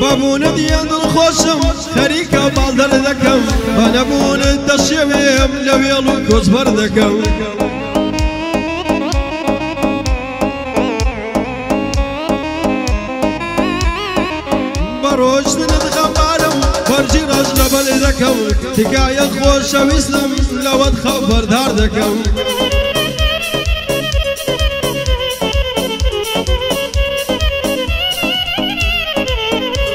بەبوونت یەندڵ خۆشم خەریکە باڵدەر دەکەم بە نەبوونت دەشێوێم لە وێڵ و کۆچبەر دەکەم بەڕۆشتنت خەمبارم بەرجی ڕەش لە بەلێ دەکەم تکایە خۆشەویستم لەوەت خەبەردار دەکەم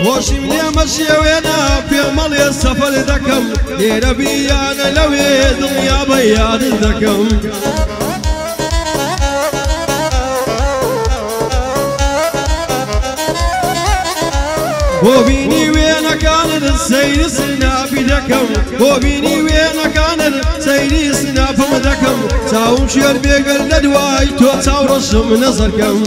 خۆشیم لێمە شێوێنە پێمەڵێ سەفەر دەکەم. لێرە بیانە لەوێ دڵیا بە یاد دەکەم. بۆ بینی وێنەکانت سەیری سناپی دەکەم. بۆ بینی وێنەکانت سەیری سناپم دەکەم. چاوم شێر بێگەر لە دوای تۆ چاوڕەشم نەزەرکەم.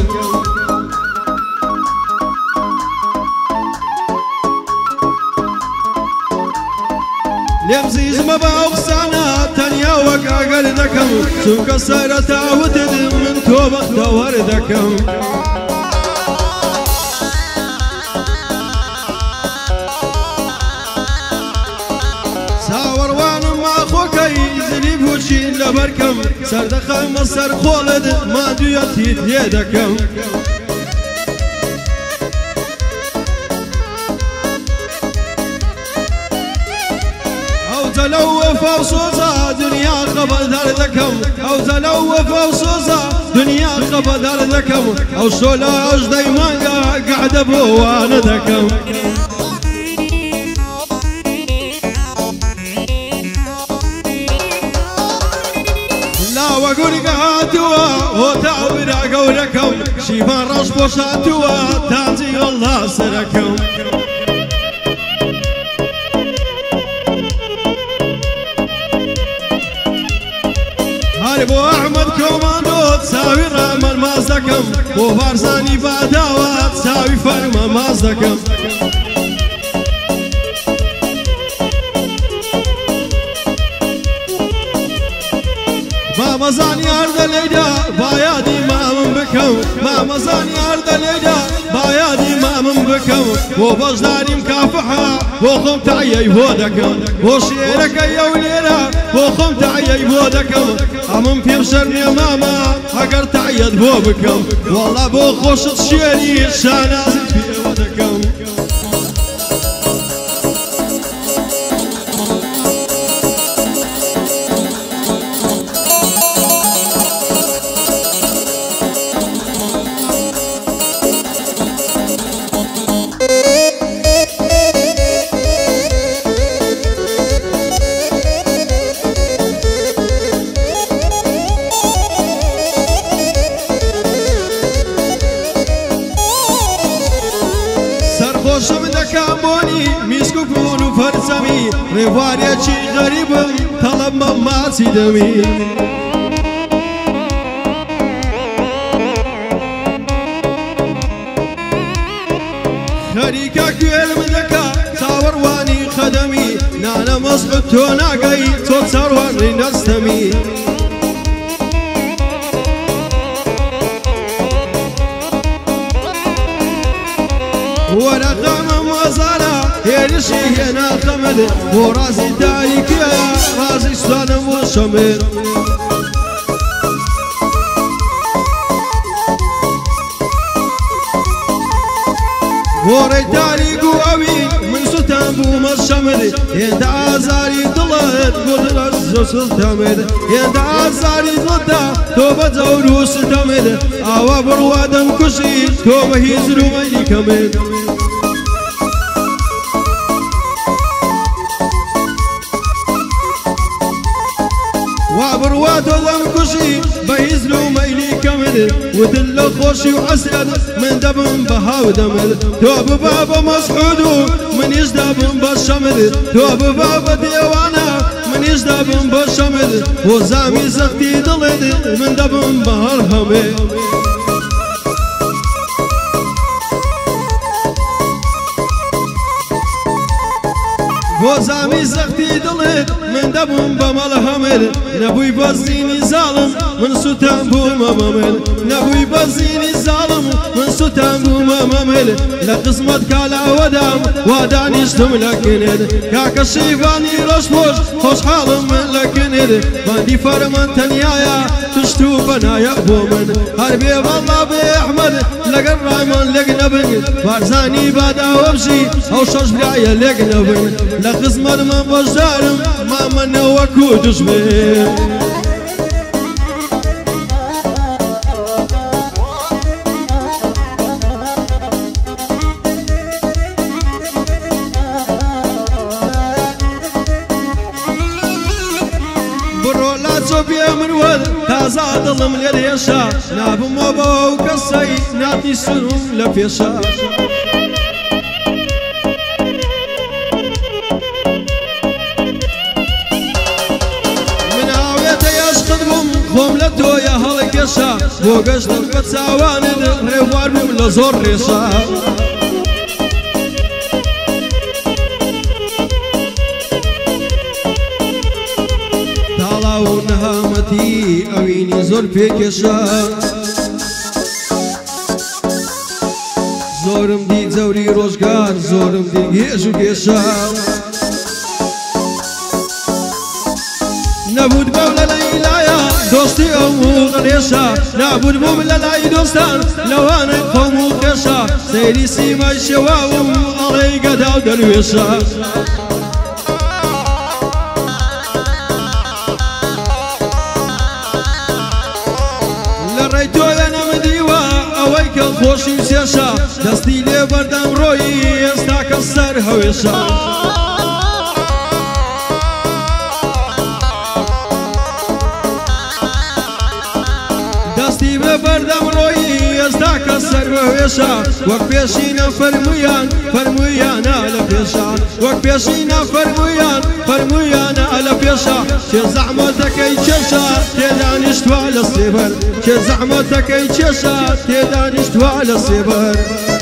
لێم زیزمە بە ئەوسانە تەنیا وەک ئاگەر دەکەم چونکە سەرەتاوتت من تۆ بەختەوەر دەکەم. چاوەڕوانم ماخۆکەی زلی بچین لە بەرکەم سەردەخەمە سەر خۆڵت مادوویەتی تێ دەکەم. وصوصا دنيا خبردار ذكم أو لو وفا وصوصا دنيا خبردار ذكم أو سولا اجدي ما قاعد بوان ذكم لا وقول قاتوا وتعبر قولكم. شيفان رش بوشاتوا تانزي الله سركم. کۆمانۆ چاوی ڕامەر ماز دەکەم بۆ بارزانی باداوە چاوی فەرمە ماز دەکەم. بابەزانی هەردە لەیدا بایادی ما بکەم مامەزانی هەردە لەیدا بایادی مامم بکەم بۆ بەشداریم کافحا بۆ خۆم تایەی بۆ دەکەم بۆ شێرەکە یەو لێرە بۆ خۆم تایەی بۆ دەکەم ئەمم پێم شەرنیە ماما ئەگەر تایەت بۆ بکەم. وەڵا بۆ خۆشت شێری شانازت کامبۆنی میسک و کوون و فەرسەمی ڕێوارێکی غەریبم تەڵە مە ماسی دەوی خەریکە کوێرم دەکا چاوەڕوانی خەدەمی نانە مەسب تۆ ناگەی تۆ چاڕوانی نەستەمی. وەرەقامە مۆزارە هێرشی هێنا خەمەد بۆ ڕازی تاریکە ڕازی سوانم بۆ شەمێت گۆڕی من سوتان بوومە شەمر هێندا ئازاری دڵت بۆ دڵت زۆسڵتەمێت هێندا ئازاری دڵدا تۆ بە جەور و ستەمێت ئاوا بڕوادەم کوشی تۆ بە وابڕوا تۆڵم کوشی بە هیزل و مەیلی کەمل وتل لە خۆشی و عسرەت من دەبم بە هاو دەمل تۆ ببا بە مەسعود و منیش دەبم بە شەمل تۆ ببا بە دێوانە منیش دەبم بە شەمل بۆ زامی زەختی دڵێت من دەبم بە هەر زامی زەختی دڵێت من دەبووم بەمەڵ هەمر. نەبووی بەزینی زاڵم من سووتان بوومە مەمل نەبووی بەزینی زاڵم من سووتان بوومە مەمل لە قسمت کالاوەدام وا دانیشتم لە کنێت کاکە شیبانی ڕۆژپۆش خۆشحاڵم من لە کنێت باندی فەرمان تەنیایە تشت و بەنایە بۆ من. هەر بێ بەڵا بێ ئەحمەد لەگەر ڕایمان لێک نەبن بارزانی باداوەبژی ئەو شەش برایە لێک نەبن. لە قسمت من بەشدارم مامەنەوەکو دژمێ چۆ پێ منوەل تازا دڵم لێ هێشا نابمەوە بە ئەو کەسەی ناتی سروم لە. بۆ گەشتم بە چاوانت ڕێوار بووم لە زۆر ڕێشا. و نەهامەتی ئەوینی زۆر پێکێشە زۆرم دی جەوری ڕۆژگار زۆرم دی گێژ و گێشە لە لەیلایە دۆستی ئەو غەلێشە نابود بووم لە لای دۆستان لەوانە قۆم و کێشە سەیری سیمای شێوا و ئەڵێی گەدا دەروێشە خۆشی سێشە دەستی لێ بەردەم ڕۆیی ئێستا کە سەر هەوێشە. بەردەم ڕۆیی ئێستا کە سەر بەهێشە وەک پێشینە فەرمویان فەرمویانە لە پێشان وەک پێشینە فەرمویان فەرمویانە لە پێشە چێ زەحمەتەکەی چێشە تێدانیشتوا لە سێبەر چێ زەحمەتەکەی چێشە تێدانیشتوا لە سێبەر.